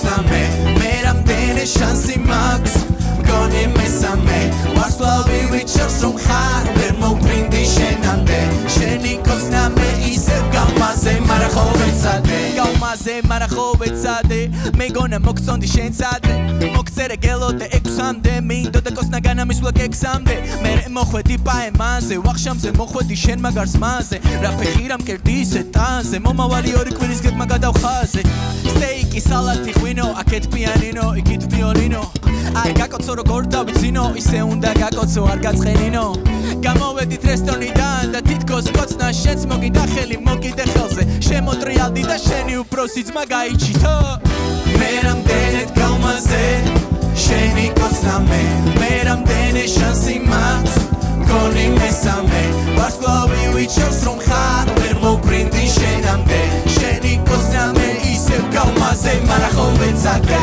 סתם מרמדן יש הנזימה მარა ხო ვეცადე მეგონა მოგწონდი შენ სადე მოგწერე გელოდე ექვსამდე მინდოდა კოცნა განამისვლა გექსამდე. მე მოხვედი პაემაზე ვახშამზე მოხვედი შენ მაგარს მასე რა ფეხირამ კერდის ეტაზე მომავალი ორი კვირის გეგმა გადავხაზე. სტეიკი სალათი ღვინო აკეთ პიანინო იგით ვიოლინო. აი გაკოცო როგორ დავიცინო ისე უნდა გაკოცო არ გაწყენინო გამოვედით რესტორნიდან და თითქოს კოცნა შენს მოგიდა ხელი. მოგიდე უფროსი ძმა გაიჩითო. მე რამდენად გამაზე შენი კოცნა მე მე რამდენი შანსი მაქვს? გონი მესამე. ვარსკვლავი ვიჩერს რომ ხარ ვერ მოგბრინდი შენამდე. შენი კოცნა მე ისევ გამაზე მარა ხო ვეცადე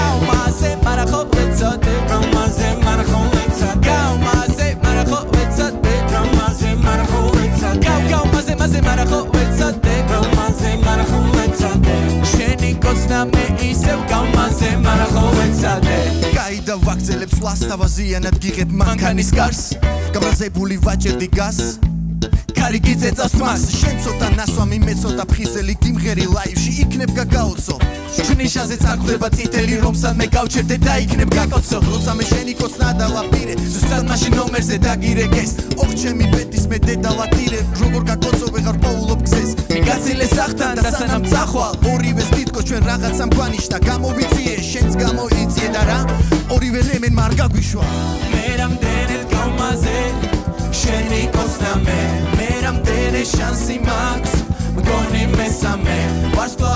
კაი და ვაგზელებს ლასტავაზიანად გიღებ მანქანის გარს. გამრაზებული ვაჭერდი გას. კარი გიწეწავს მას. შენ ცოტა ნასვამი მე ცოტა ფხიზელი გიმღერი ლაივში იქნებ გაგაოცო ნიშაზე წარკვდება წითელი რომსა მე გავჩერდე და იქნებ გაკოცო. როცა მე შენი კოცნა დავაპირე ზუსტად მაშინ ნომერზე დაგირეკეს ოხ ჩემი ბედის მე დედა ვაკირე როგორ გაკოცო ვეღარ პოულობ გზეს. მიგაცილე სახთან და სანამ წახვალ. ორივეს თითქოს ჩვენ რაღაცამ გვანიშნა გამოვიწიე შენც გამოიწიე და რა ლემენ მარ გაგვიშვა. მე რამდენად გამაზე შენი კოცნა მე. მე რამდენი შანსი მაქვს მგონი მესამე. ვარსკვლავი